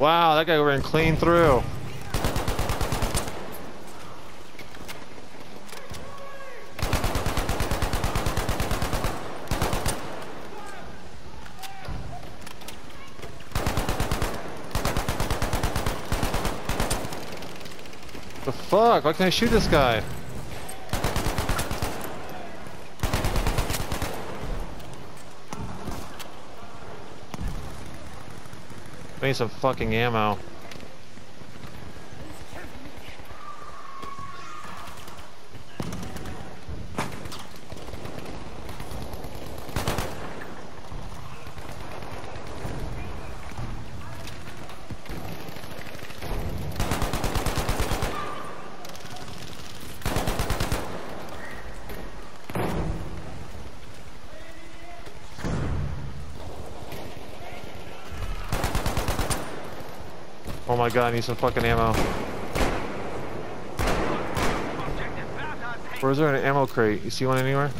Wow, that guy ran clean through. The fuck? Why can't I shoot this guy? I need some fucking ammo. Oh my god, I need some fucking ammo. Where's there an ammo crate? You see one anywhere?